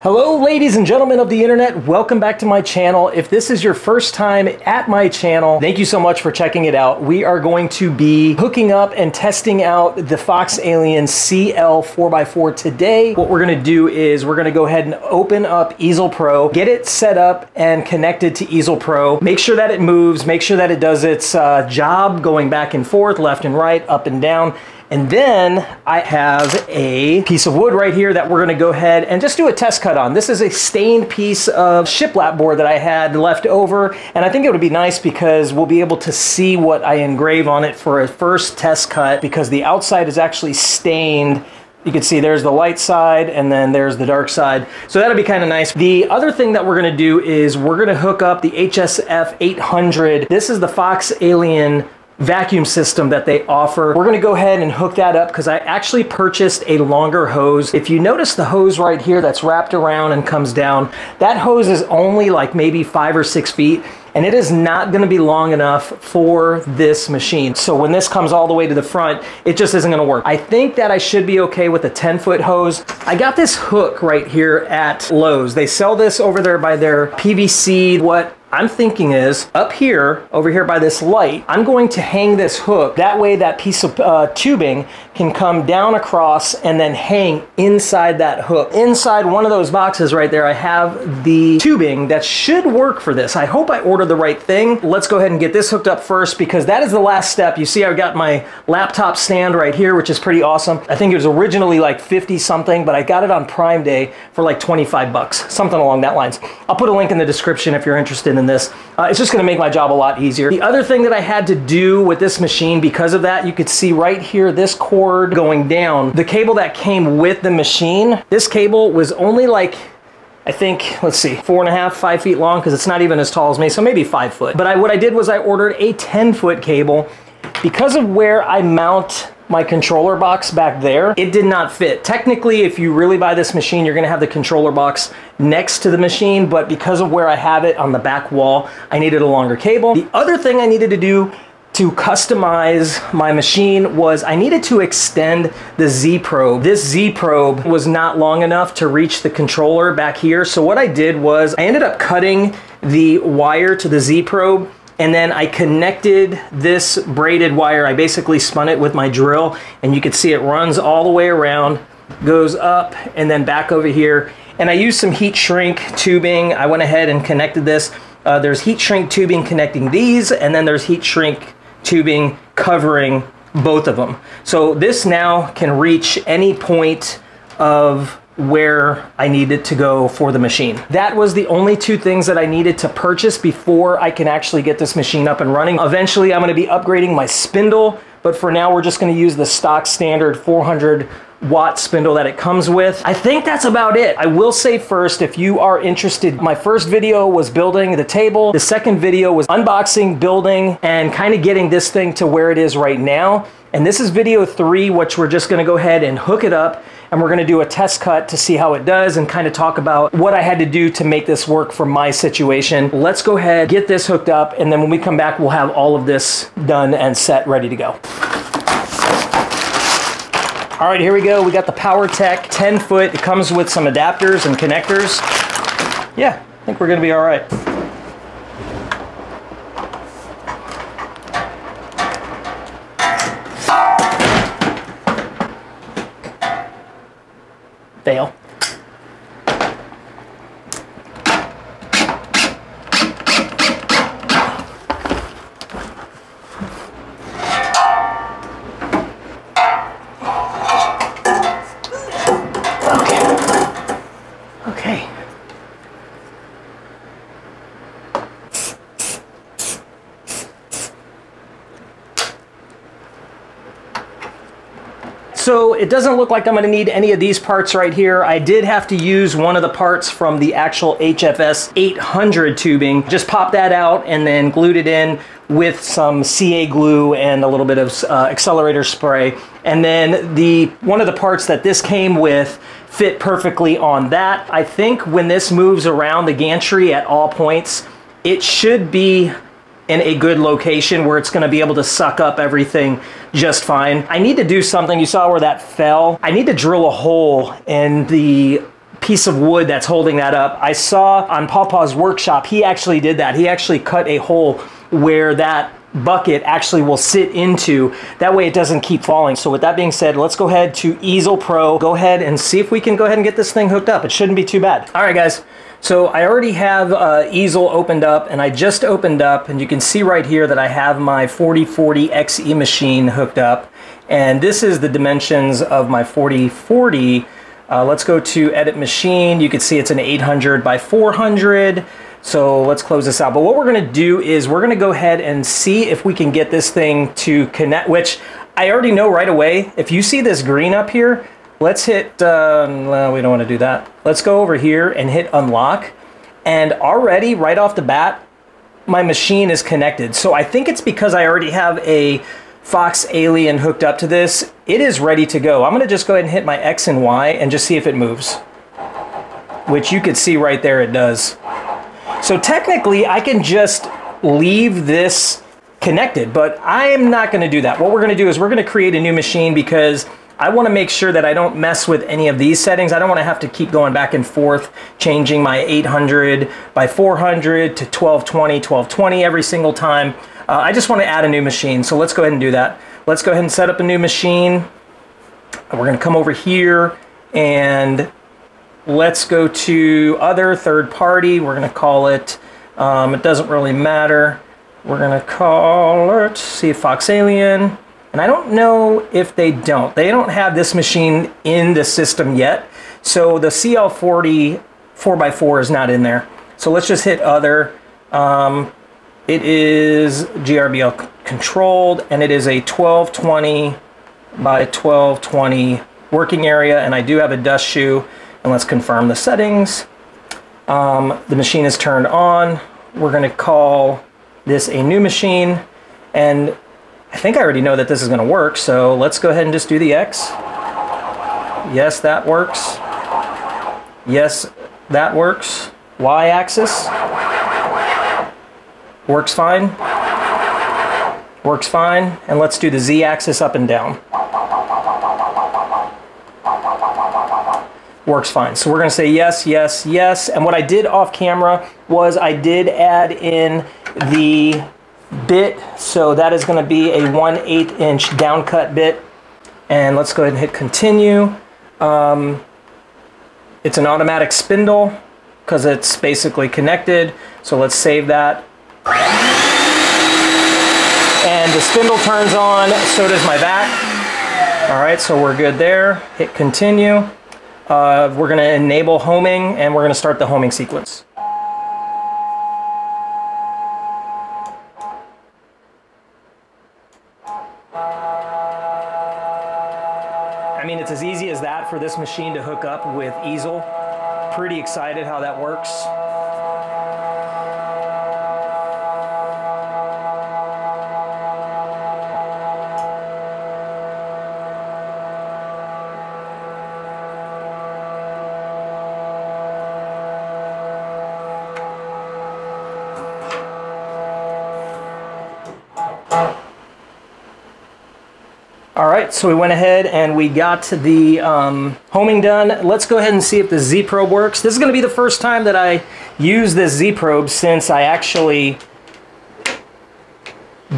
Hello ladies and gentlemen of the internet, welcome back to my channel. If this is your first time at my channel, thank you so much for checking it out. We are going to be hooking up and testing out the Fox Alien CL 4x4 today. What we're gonna do is we're gonna go ahead and open up Easel Pro, get it set up and connected to Easel Pro, make sure that it moves, make sure that it does its uh, job going back and forth, left and right, up and down, and then I have a piece of wood right here that we're gonna go ahead and just do a test cut on. This is a stained piece of shiplap board that I had left over. And I think it would be nice because we'll be able to see what I engrave on it for a first test cut because the outside is actually stained you can see there's the light side and then there's the dark side. So that'll be kind of nice. The other thing that we're gonna do is we're gonna hook up the HSF 800. This is the Fox Alien vacuum system that they offer. We're gonna go ahead and hook that up because I actually purchased a longer hose. If you notice the hose right here that's wrapped around and comes down, that hose is only like maybe five or six feet and it is not gonna be long enough for this machine. So when this comes all the way to the front, it just isn't gonna work. I think that I should be okay with a 10 foot hose. I got this hook right here at Lowe's. They sell this over there by their PVC, what I'm thinking is up here, over here by this light, I'm going to hang this hook. That way that piece of uh, tubing can come down across and then hang inside that hook. Inside one of those boxes right there, I have the tubing that should work for this. I hope I ordered the right thing. Let's go ahead and get this hooked up first because that is the last step. You see I've got my laptop stand right here, which is pretty awesome. I think it was originally like 50 something, but I got it on Prime Day for like 25 bucks, something along that lines. I'll put a link in the description if you're interested in this. Uh, it's just gonna make my job a lot easier. The other thing that I had to do with this machine because of that, you could see right here, this cord going down, the cable that came with the machine, this cable was only like I think, let's see, four and a half, five feet long, because it's not even as tall as me, so maybe five foot. But I, what I did was I ordered a 10 foot cable. Because of where I mount my controller box back there, it did not fit. Technically, if you really buy this machine, you're gonna have the controller box next to the machine, but because of where I have it on the back wall, I needed a longer cable. The other thing I needed to do to customize my machine was I needed to extend the Z probe. This Z probe was not long enough to reach the controller back here. So what I did was I ended up cutting the wire to the Z probe and then I connected this braided wire. I basically spun it with my drill and you can see it runs all the way around, goes up and then back over here. And I used some heat shrink tubing. I went ahead and connected this. Uh, there's heat shrink tubing connecting these and then there's heat shrink tubing covering both of them. So this now can reach any point of where I needed to go for the machine. That was the only two things that I needed to purchase before I can actually get this machine up and running. Eventually, I'm gonna be upgrading my spindle, but for now, we're just gonna use the stock standard 400 watt spindle that it comes with. I think that's about it. I will say first, if you are interested, my first video was building the table. The second video was unboxing, building, and kind of getting this thing to where it is right now. And this is video three, which we're just gonna go ahead and hook it up and we're gonna do a test cut to see how it does and kind of talk about what I had to do to make this work for my situation. Let's go ahead, get this hooked up, and then when we come back, we'll have all of this done and set, ready to go. All right, here we go. We got the PowerTech 10 foot. It comes with some adapters and connectors. Yeah, I think we're gonna be all right. fail. So it doesn't look like I'm gonna need any of these parts right here. I did have to use one of the parts from the actual HFS 800 tubing. Just pop that out and then glued it in with some CA glue and a little bit of uh, accelerator spray. And then the one of the parts that this came with fit perfectly on that. I think when this moves around the gantry at all points, it should be in a good location where it's gonna be able to suck up everything just fine. I need to do something, you saw where that fell. I need to drill a hole in the piece of wood that's holding that up. I saw on Pawpaw's workshop, he actually did that. He actually cut a hole where that bucket actually will sit into. That way it doesn't keep falling. So with that being said, let's go ahead to Easel Pro. Go ahead and see if we can go ahead and get this thing hooked up. It shouldn't be too bad. All right, guys. So I already have uh, Easel opened up and I just opened up and you can see right here that I have my 4040 XE machine hooked up. And this is the dimensions of my 4040. Uh, let's go to edit machine. You can see it's an 800 by 400. So let's close this out. But what we're gonna do is we're gonna go ahead and see if we can get this thing to connect, which I already know right away. If you see this green up here, let's hit, uh, no, we don't wanna do that. Let's go over here and hit unlock. And already, right off the bat, my machine is connected. So I think it's because I already have a Fox Alien hooked up to this. It is ready to go. I'm gonna just go ahead and hit my X and Y and just see if it moves. Which you could see right there it does. So technically, I can just leave this connected, but I am not going to do that. What we're going to do is we're going to create a new machine because I want to make sure that I don't mess with any of these settings. I don't want to have to keep going back and forth, changing my 800 by 400 to 1220, 1220 every single time. Uh, I just want to add a new machine, so let's go ahead and do that. Let's go ahead and set up a new machine. We're going to come over here and Let's go to other third party. We're going to call it, um, it doesn't really matter. We're going to call it, see Fox Alien. And I don't know if they don't. They don't have this machine in the system yet. So the CL40 4x4 is not in there. So let's just hit other. Um, it is GRBL controlled and it is a 1220 by 1220 working area. And I do have a dust shoe. And let's confirm the settings. Um, the machine is turned on. We're going to call this a new machine. And I think I already know that this is going to work. So let's go ahead and just do the X. Yes, that works. Yes, that works. Y axis. Works fine. Works fine. And let's do the Z axis up and down. works fine. So we're going to say yes, yes, yes. And what I did off camera was I did add in the bit. So that is going to be a 1 8 inch downcut bit. And let's go ahead and hit continue. Um, it's an automatic spindle because it's basically connected. So let's save that. And the spindle turns on, so does my back. All right, so we're good there. Hit continue. Uh, we're going to enable homing and we're going to start the homing sequence. Mean, it's as easy as that for this machine to hook up with Easel. Pretty excited how that works. Right, so we went ahead and we got the um, homing done. Let's go ahead and see if the Z-Probe works. This is gonna be the first time that I use this Z-Probe since I actually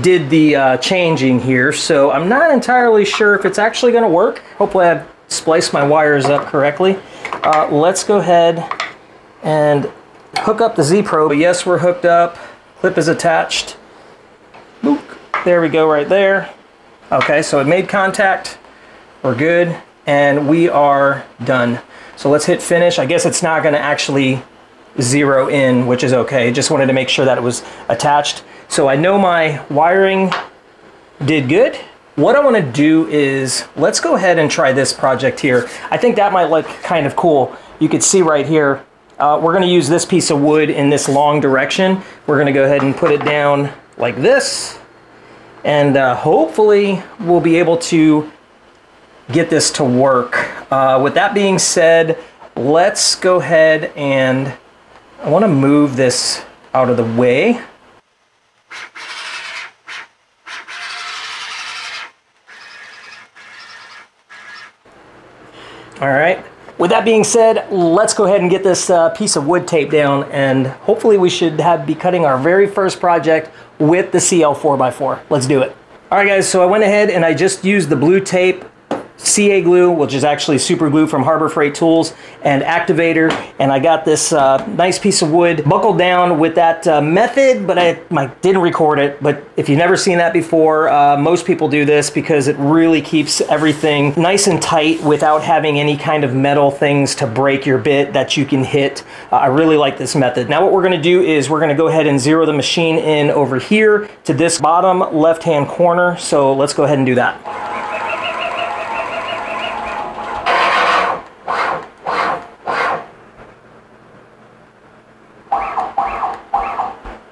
did the uh, changing here. So I'm not entirely sure if it's actually gonna work. Hopefully I've spliced my wires up correctly. Uh, let's go ahead and hook up the Z-Probe. Yes, we're hooked up. Clip is attached. There we go right there. Okay, so it made contact. We're good. And we are done. So let's hit finish. I guess it's not going to actually zero in, which is okay. Just wanted to make sure that it was attached. So I know my wiring did good. What I want to do is, let's go ahead and try this project here. I think that might look kind of cool. You could see right here, uh, we're going to use this piece of wood in this long direction. We're going to go ahead and put it down like this and uh, hopefully we'll be able to get this to work. Uh, with that being said, let's go ahead and I want to move this out of the way. All right, With that being said, let's go ahead and get this uh, piece of wood tape down and hopefully we should have be cutting our very first project with the CL 4x4. Let's do it. All right guys, so I went ahead and I just used the blue tape CA glue, which is actually super glue from Harbor Freight Tools, and activator. And I got this uh, nice piece of wood buckled down with that uh, method, but I, I, didn't record it. But if you've never seen that before, uh, most people do this because it really keeps everything nice and tight without having any kind of metal things to break your bit that you can hit. Uh, I really like this method. Now what we're gonna do is we're gonna go ahead and zero the machine in over here to this bottom left-hand corner. So let's go ahead and do that.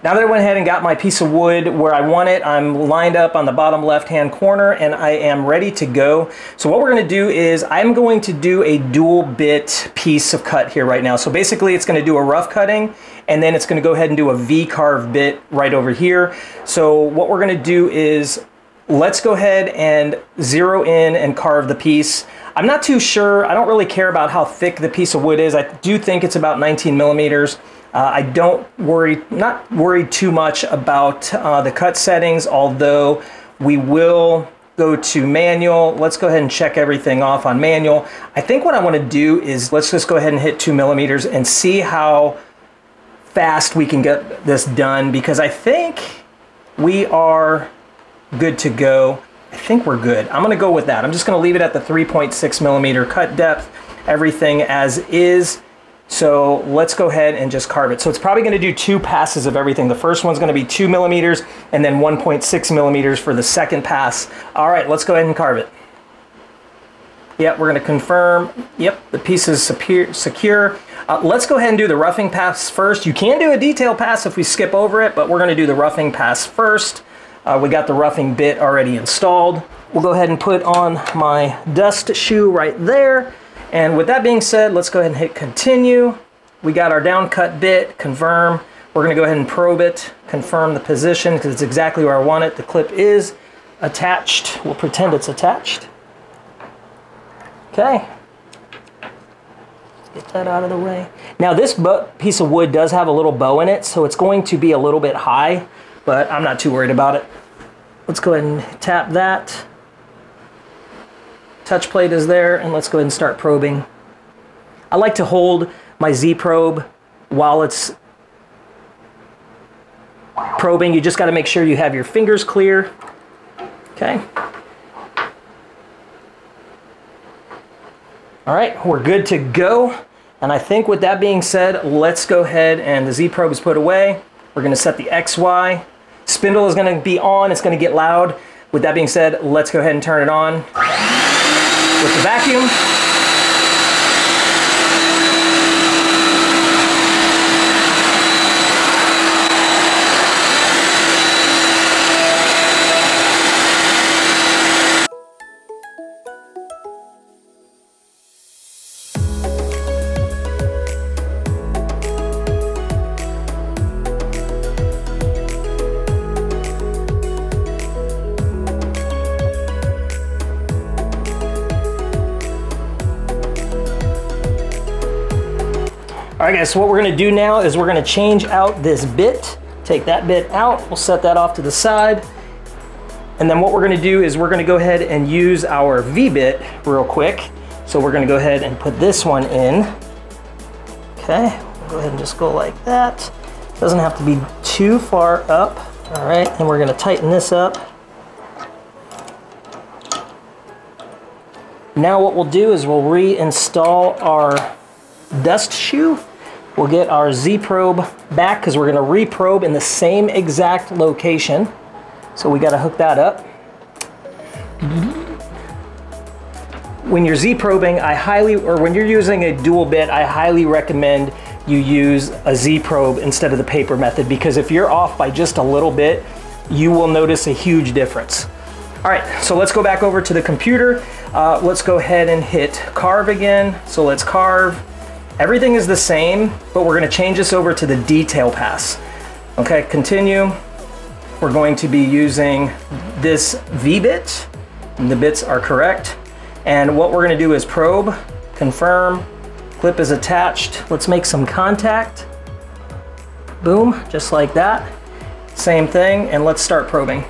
Now that I went ahead and got my piece of wood where I want it, I'm lined up on the bottom left-hand corner and I am ready to go. So what we're gonna do is I'm going to do a dual bit piece of cut here right now. So basically it's gonna do a rough cutting and then it's gonna go ahead and do a V-carve bit right over here. So what we're gonna do is let's go ahead and zero in and carve the piece. I'm not too sure, I don't really care about how thick the piece of wood is. I do think it's about 19 millimeters. Uh, I don't worry, not worry too much about uh, the cut settings, although we will go to manual. Let's go ahead and check everything off on manual. I think what I want to do is let's just go ahead and hit two millimeters and see how fast we can get this done because I think we are good to go. I think we're good. I'm going to go with that. I'm just going to leave it at the 3.6 millimeter cut depth, everything as is. So let's go ahead and just carve it. So it's probably gonna do two passes of everything. The first one's gonna be two millimeters and then 1.6 millimeters for the second pass. All right, let's go ahead and carve it. Yep, we're gonna confirm. Yep, the piece is secure. Uh, let's go ahead and do the roughing pass first. You can do a detail pass if we skip over it, but we're gonna do the roughing pass first. Uh, we got the roughing bit already installed. We'll go ahead and put on my dust shoe right there. And with that being said, let's go ahead and hit continue. We got our down cut bit, confirm. We're gonna go ahead and probe it, confirm the position because it's exactly where I want it. The clip is attached. We'll pretend it's attached. Okay. Get that out of the way. Now this piece of wood does have a little bow in it, so it's going to be a little bit high, but I'm not too worried about it. Let's go ahead and tap that touch plate is there, and let's go ahead and start probing. I like to hold my Z probe while it's probing. You just got to make sure you have your fingers clear. Okay. All right, we're good to go. And I think with that being said, let's go ahead and the Z probe is put away. We're gonna set the XY. Spindle is gonna be on, it's gonna get loud. With that being said, let's go ahead and turn it on with the vacuum. So what we're gonna do now is we're gonna change out this bit. Take that bit out, we'll set that off to the side. And then what we're gonna do is we're gonna go ahead and use our V-bit real quick. So we're gonna go ahead and put this one in. Okay, we'll go ahead and just go like that. Doesn't have to be too far up. All right, and we're gonna tighten this up. Now what we'll do is we'll reinstall our dust shoe. We'll get our Z probe back because we're going to reprobe in the same exact location. So we got to hook that up. When you're Z probing, I highly, or when you're using a dual bit, I highly recommend you use a Z probe instead of the paper method because if you're off by just a little bit, you will notice a huge difference. All right, so let's go back over to the computer. Uh, let's go ahead and hit carve again. So let's carve. Everything is the same, but we're gonna change this over to the detail pass. Okay, continue. We're going to be using this V-bit. The bits are correct. And what we're gonna do is probe, confirm, Clip is attached. Let's make some contact. Boom, just like that. Same thing, and let's start probing.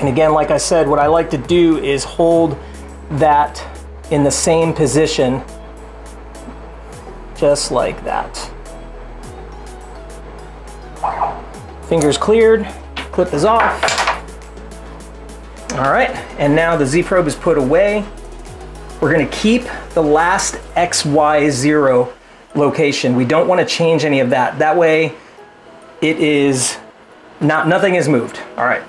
And again, like I said, what I like to do is hold that in the same position, just like that. Fingers cleared, clip is off. All right, and now the Z-probe is put away. We're gonna keep the last XY0 location. We don't wanna change any of that. That way it is not, nothing is moved. All right.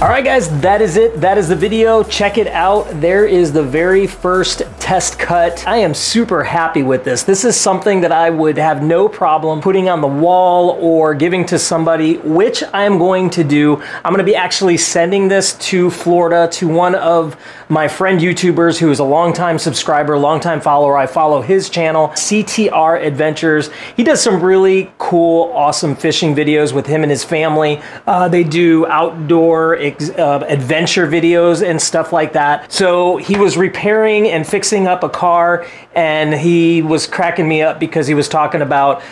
All right, guys, that is it. That is the video. Check it out. There is the very first test cut. I am super happy with this. This is something that I would have no problem putting on the wall or giving to somebody, which I am going to do. I'm gonna be actually sending this to Florida to one of my friend YouTubers who is a longtime subscriber, longtime follower. I follow his channel, CTR Adventures. He does some really cool, awesome fishing videos with him and his family. Uh, they do outdoor uh, adventure videos and stuff like that. So he was repairing and fixing up a car and he was cracking me up because he was talking about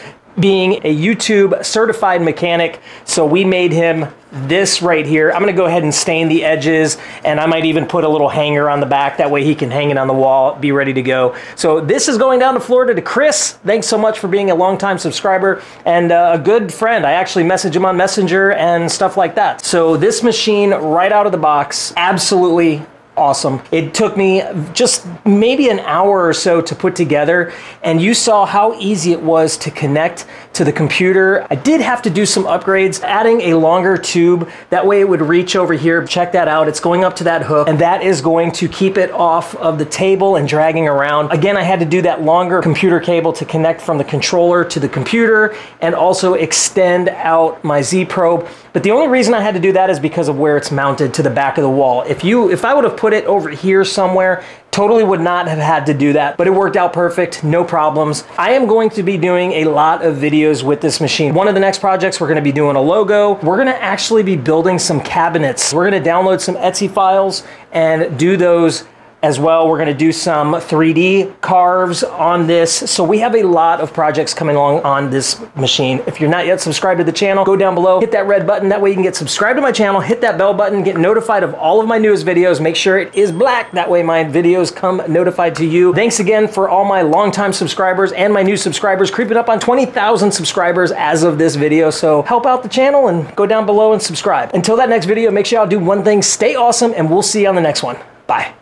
being a YouTube certified mechanic. So we made him this right here. I'm gonna go ahead and stain the edges and I might even put a little hanger on the back. That way he can hang it on the wall, be ready to go. So this is going down to Florida to Chris. Thanks so much for being a longtime subscriber and uh, a good friend. I actually message him on Messenger and stuff like that. So this machine right out of the box, absolutely awesome. It took me just maybe an hour or so to put together, and you saw how easy it was to connect to the computer. I did have to do some upgrades, adding a longer tube. That way it would reach over here. Check that out. It's going up to that hook, and that is going to keep it off of the table and dragging around. Again, I had to do that longer computer cable to connect from the controller to the computer and also extend out my Z probe. But the only reason I had to do that is because of where it's mounted to the back of the wall. If you, if I would have put it over here somewhere, totally would not have had to do that, but it worked out perfect, no problems. I am going to be doing a lot of videos with this machine. One of the next projects, we're gonna be doing a logo. We're gonna actually be building some cabinets. We're gonna download some Etsy files and do those as well. We're going to do some 3D carves on this. So we have a lot of projects coming along on this machine. If you're not yet subscribed to the channel, go down below, hit that red button. That way you can get subscribed to my channel, hit that bell button, get notified of all of my newest videos. Make sure it is black. That way my videos come notified to you. Thanks again for all my longtime subscribers and my new subscribers, creeping up on 20,000 subscribers as of this video. So help out the channel and go down below and subscribe. Until that next video, make sure y'all do one thing, stay awesome, and we'll see you on the next one. Bye.